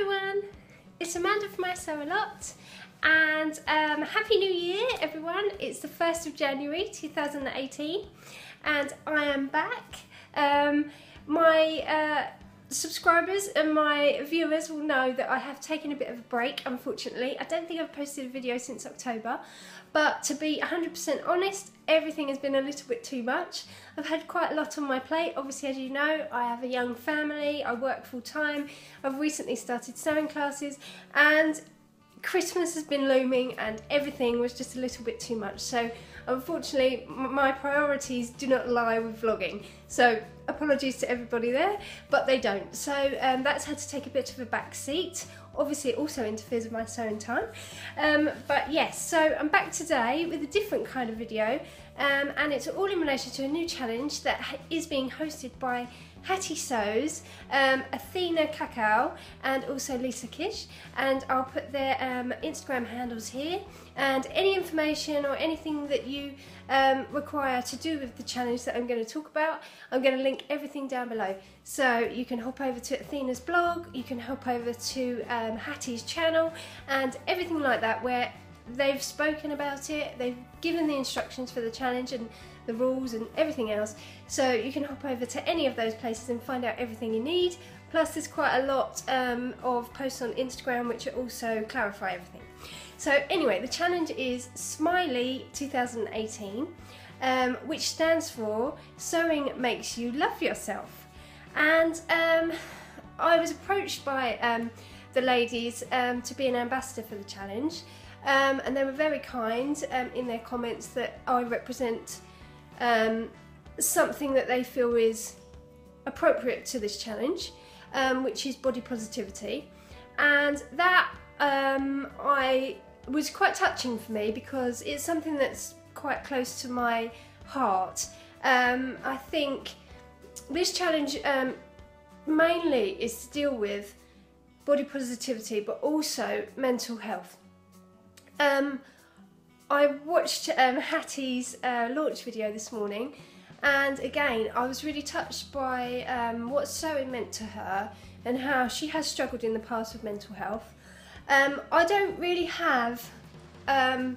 everyone, it's Amanda from I Sew A Lot and um, Happy New Year everyone. It's the 1st of January 2018 and I am back. Um, my uh, subscribers and my viewers will know that I have taken a bit of a break unfortunately. I don't think I've posted a video since October but to be 100% honest everything has been a little bit too much. I've had quite a lot on my plate obviously as you know I have a young family, I work full time, I've recently started sewing classes and Christmas has been looming and everything was just a little bit too much. So unfortunately my priorities do not lie with vlogging. So apologies to everybody there but they don't. So um, that's had to take a bit of a back seat. Obviously it also interferes with my sewing time. Um, but yes so I'm back today with a different kind of video um, and it's all in relation to a new challenge that is being hosted by Hattie Sews, um, Athina Kakou and also Lisa Kisch. And I'll put their um, Instagram handles here. And any information or anything that you um, require to do with the challenge that I'm going to talk about I'm going to link everything down below. So you can hop over to Athina's blog, you can hop over to um, Hattie's channel and everything like that where they've spoken about it, they've given the instructions for the challenge and the rules and everything else. So you can hop over to any of those places and find out everything you need. Plus there's quite a lot um, of posts on Instagram which also clarify everything. So anyway, the challenge is Smyly 2018, um, which stands for Sewing Makes You Love Yourself. And um, I was approached by um, the ladies um, to be an ambassador for the challenge. Um, and they were very kind um, in their comments that I represent um, something that they feel is appropriate to this challenge, um, which is body positivity. And that um, I was quite touching for me because it's something that's quite close to my heart. Um, I think this challenge um, mainly is to deal with body positivity but also mental health. Um, I watched um, Hattie's uh, launch video this morning and again I was really touched by um, what sewing meant to her and how she has struggled in the past with mental health. Um, I don't really have um,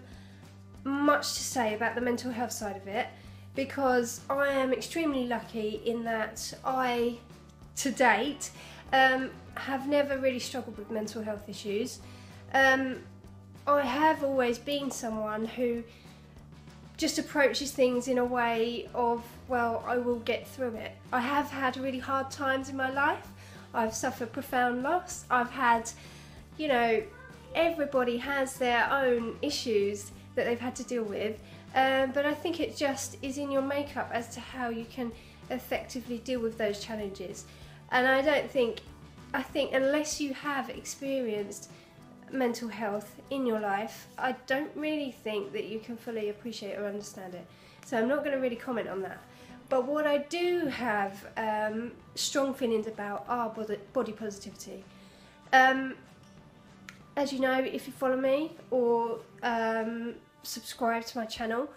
much to say about the mental health side of it because I am extremely lucky in that I, to date, um, have never really struggled with mental health issues. Um, I have always been someone who just approaches things in a way of, well, I will get through it. I have had really hard times in my life. I've suffered profound loss. I've had, you know, everybody has their own issues that they've had to deal with. Um, but I think it just is in your makeup as to how you can effectively deal with those challenges. And I don't think, I think unless you have experienced mental health in your life, I don't really think that you can fully appreciate or understand it. So I'm not going to really comment on that. But what I do have um, strong feelings about are body, positivity. Um, as you know, if you follow me or um, subscribe to my channel,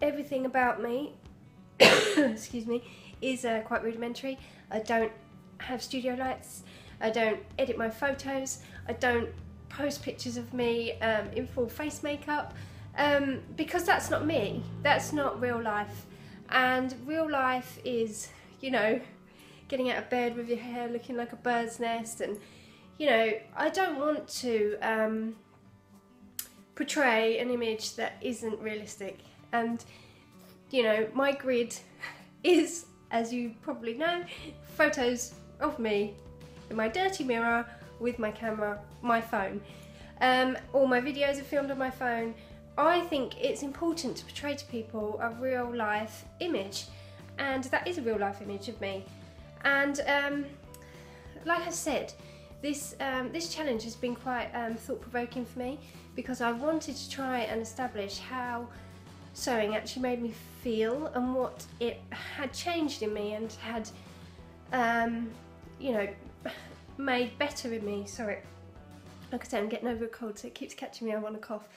everything about me, excuse me, is uh, quite rudimentary. I don't have studio lights, I don't edit my photos, I don't post pictures of me um, in full face makeup um, because that's not me. That's not real life. And real life is, you know, getting out of bed with your hair looking like a bird's nest and, you know, I don't want to um, portray an image that isn't realistic. And, you know, my grid is, as you probably know, photos of me in my dirty mirror with my camera, my phone. Um, all my videos are filmed on my phone. I think it's important to portray to people a real life image and that is a real life image of me. And um, like I said, this, um, this challenge has been quite um, thought provoking for me because I wanted to try and establish how sewing actually made me feel and what it had changed in me and had, um, you know, made better in me. Sorry. Like I said, I'm getting over a cold, so it keeps catching me. I want to cough.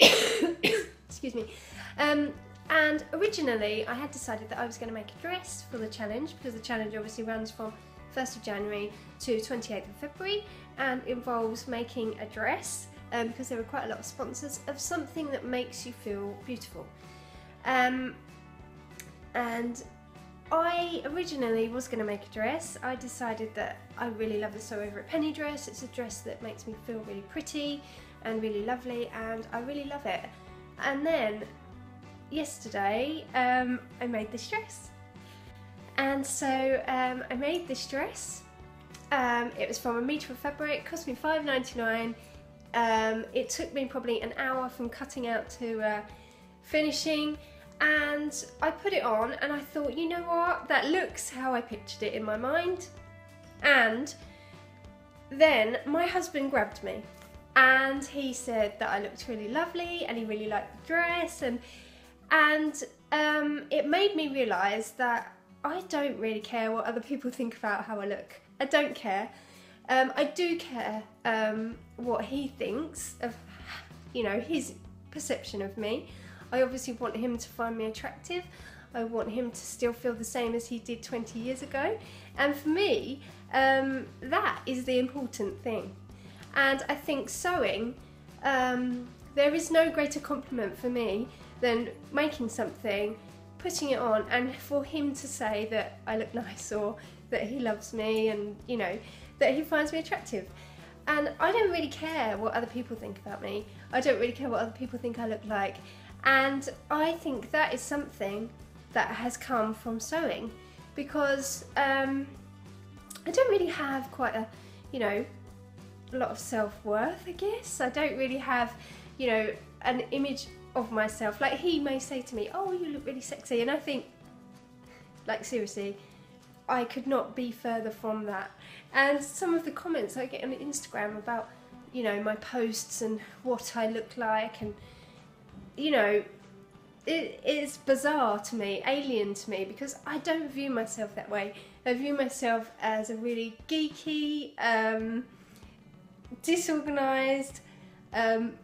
Excuse me. Um, and originally, I had decided that I was going to make a dress for the challenge because the challenge obviously runs from 1st of January to 28th of February and involves making a dress um, because there are quite a lot of sponsors of something that makes you feel beautiful. Um, and I originally was going to make a dress. I decided that I really love the Sew Over It Penny dress. It's a dress that makes me feel really pretty and really lovely and I really love it. And then yesterday um, I made this dress. And so um, I made this dress. Um, it was from a metre of fabric, cost me $5.99. Um, it took me probably an hour from cutting out to uh, finishing and I put it on and I thought, you know what, that looks how I pictured it in my mind. And then my husband grabbed me and he said that I looked really lovely and he really liked the dress and and um, it made me realise that I don't really care what other people think about how I look. I don't care. Um, I do care um, what he thinks of, you know, his perception of me. I obviously want him to find me attractive. I want him to still feel the same as he did 20 years ago. And for me, um, that is the important thing. And I think sewing, um, there is no greater compliment for me than making something, putting it on, and for him to say that I look nice or that he loves me and, you know, that he finds me attractive. And I don't really care what other people think about me. I don't really care what other people think I look like. And I think that is something that has come from sewing because um, I don't really have quite a, you know, a lot of self-worth, I guess. I don't really have, you know, an image of myself. Like he may say to me, oh, you look really sexy. And I think, like seriously, I could not be further from that. And some of the comments I get on Instagram about, you know, my posts and what I look like and, you know, it is bizarre to me, alien to me, because I don't view myself that way. I view myself as a really geeky, um, disorganized, um,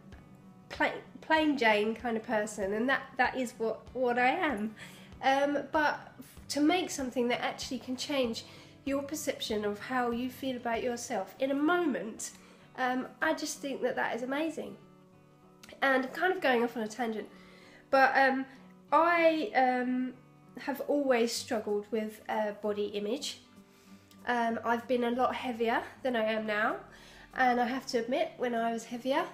plain, plain Jane kind of person, and that, that is what, what I am. Um, but to make something that actually can change your perception of how you feel about yourself in a moment, um, I just think that that is amazing. And kind of going off on a tangent, but um, I um, have always struggled with uh, body image. Um, I've been a lot heavier than I am now, and I have to admit, when I was heavier,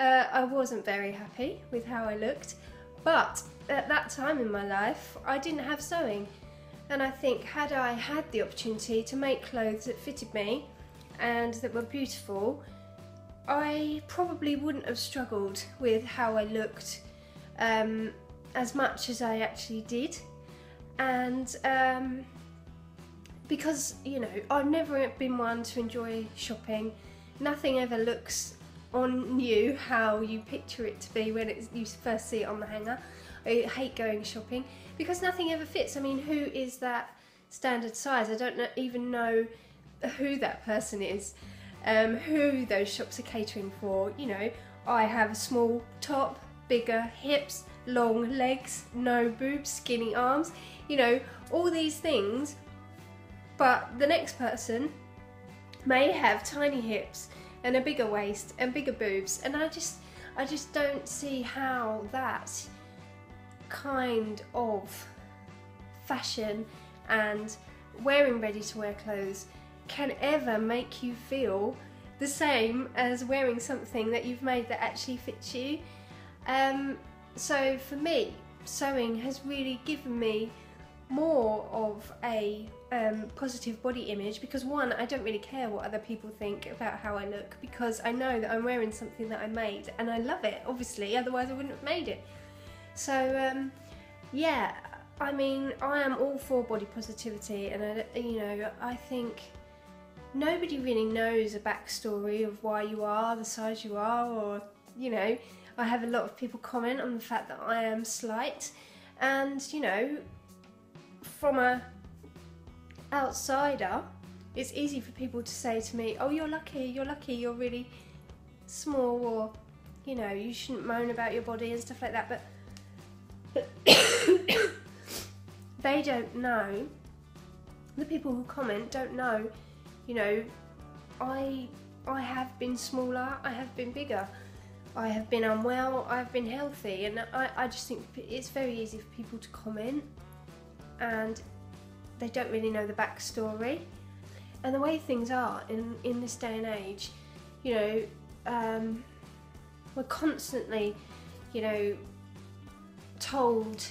uh, I wasn't very happy with how I looked. But at that time in my life, I didn't have sewing. And I think had I had the opportunity to make clothes that fitted me and that were beautiful, I probably wouldn't have struggled with how I looked um, as much as I actually did. And um, because, you know, I've never been one to enjoy shopping, nothing ever looks on you how you picture it to be when you first see it on the hanger. I hate going shopping because nothing ever fits. I mean, who is that standard size? I don't know, even know who that person is, um, who those shops are catering for. You know, I have a small top, bigger hips, long legs, no boobs, skinny arms, you know, all these things. But the next person may have tiny hips and a bigger waist and bigger boobs and I just I just don't see how that kind of fashion and wearing ready to wear clothes can ever make you feel the same as wearing something that you've made that actually fits you. Um, so for me, sewing has really given me more of a um, positive body image because one, I don't really care what other people think about how I look because I know that I'm wearing something that I made and I love it, obviously, otherwise I wouldn't have made it. So um, yeah, I mean, I am all for body positivity and I, you know, I think nobody really knows a backstory of why you are the size you are or, you know, I have a lot of people comment on the fact that I am slight and, you know, from a outsider, it's easy for people to say to me, oh, you're lucky, you're lucky, you're really small or, you know, you shouldn't moan about your body and stuff like that. But they don't know the people who comment don't know, you know, I I have been smaller, I have been bigger, I have been unwell, I have been healthy, and I, I just think it's very easy for people to comment and they don't really know the backstory. And the way things are in, in this day and age, you know, um, we're constantly, you know, told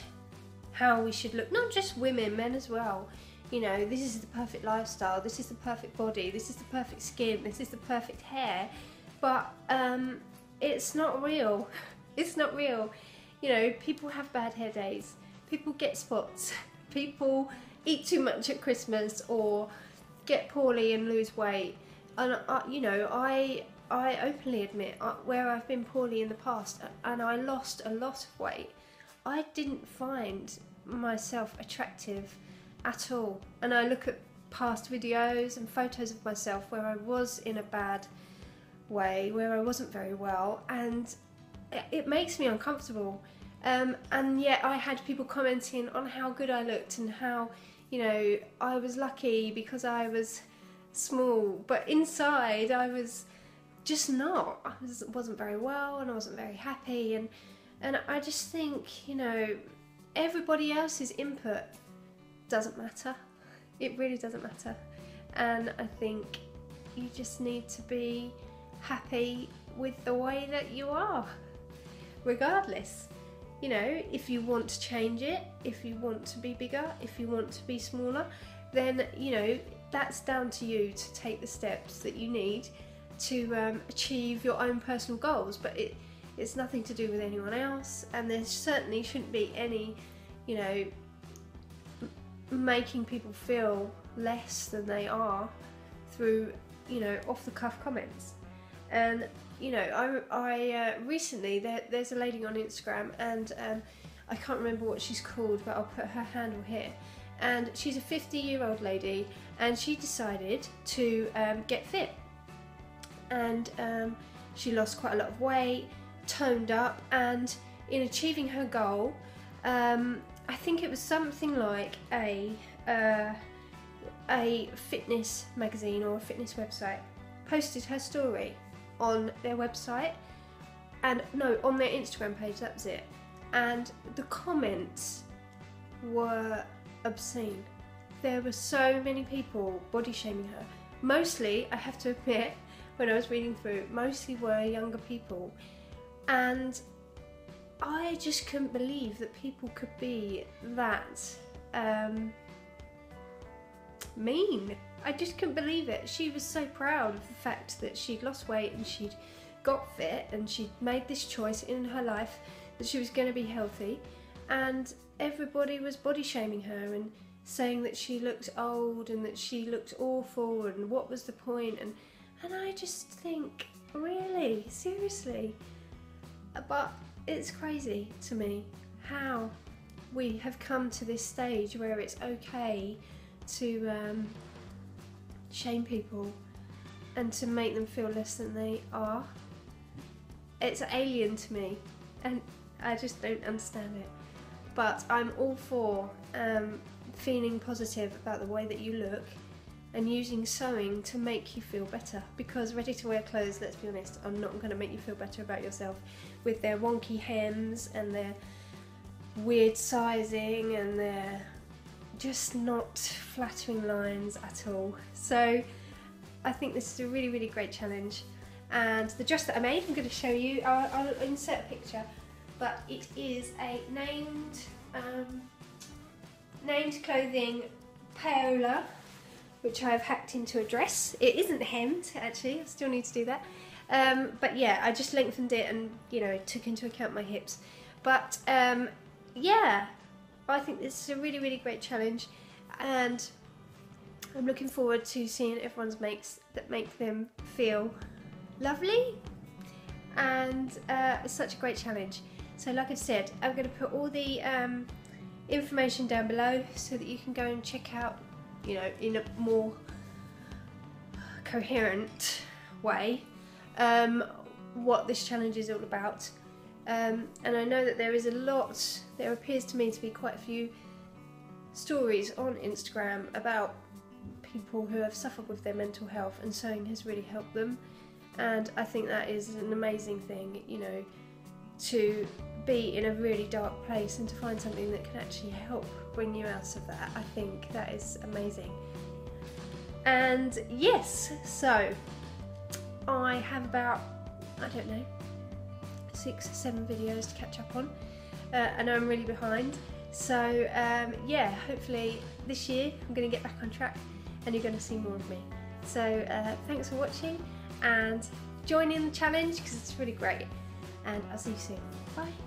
how we should look, not just women, men as well. You know, this is the perfect lifestyle, this is the perfect body, this is the perfect skin, this is the perfect hair, but um, it's not real. It's not real. You know, people have bad hair days, people get spots, people eat too much at Christmas or get poorly and lose weight. And, uh, you know, I I openly admit uh, where I've been poorly in the past and I lost a lot of weight, I didn't find myself attractive at all. And I look at past videos and photos of myself where I was in a bad way, where I wasn't very well, and it makes me uncomfortable. Um, and yet I had people commenting on how good I looked and how, you know, I was lucky because I was small, but inside I was just not. I was, wasn't very well and I wasn't very happy and and I just think, you know, everybody else's input doesn't matter. It really doesn't matter. And I think you just need to be happy with the way that you are, regardless. You know, if you want to change it, if you want to be bigger, if you want to be smaller, then, you know, that's down to you to take the steps that you need to um, achieve your own personal goals. But it, it's nothing to do with anyone else, and there certainly shouldn't be any, you know, making people feel less than they are through, you know, off the cuff comments. And you know, I, I uh, recently there, there's a lady on Instagram, and um, I can't remember what she's called, but I'll put her handle here. And she's a 50 year old lady, and she decided to um, get fit. And um, she lost quite a lot of weight, toned up, and in achieving her goal, um, I think it was something like a uh, a fitness magazine or a fitness website posted her story on their website and no on their Instagram page that was it. And the comments were obscene. There were so many people body shaming her. Mostly I have to admit when I was reading through mostly were younger people. And I just couldn't believe that people could be that um, mean. I just couldn't believe it. She was so proud of the fact that she'd lost weight and she'd got fit and she'd made this choice in her life that she was going to be healthy. And everybody was body shaming her and saying that she looked old and that she looked awful and what was the point and and I just think really seriously but it's crazy to me how we have come to this stage where it's okay to um, shame people and to make them feel less than they are. It's alien to me and I just don't understand it. But I'm all for um, feeling positive about the way that you look and using sewing to make you feel better. Because ready to wear clothes, let's be honest, are not going to make you feel better about yourself. With their wonky hems and their weird sizing and their just not flattering lines at all. So I think this is a really, really great challenge. And the dress that I made, I'm going to show you, I'll, I'll insert a picture, but it is a named, um, named clothing Paola which I've hacked into a dress. It isn't hemmed actually, I still need to do that. Um, but yeah, I just lengthened it and you know took into account my hips. But um, yeah, I think this is a really really great challenge, and I'm looking forward to seeing everyone's makes that make them feel lovely, and uh, such a great challenge. So like I said, I'm going to put all the um, information down below so that you can go and check out you know, in a more coherent way um, what this challenge is all about. Um, and I know that there is a lot, there appears to me to be quite a few stories on Instagram about people who have suffered with their mental health, and sewing has really helped them. And I think that is an amazing thing, you know, to be in a really dark place and to find something that can actually help bring you out of that. I think that is amazing. And yes, so I have about, I don't know, six, seven videos to catch up on, uh, know I'm really behind. So um, yeah, hopefully this year I'm going to get back on track and you're going to see more of me. So uh, thanks for watching and join in the challenge because it's really great and I'll see you soon. Bye.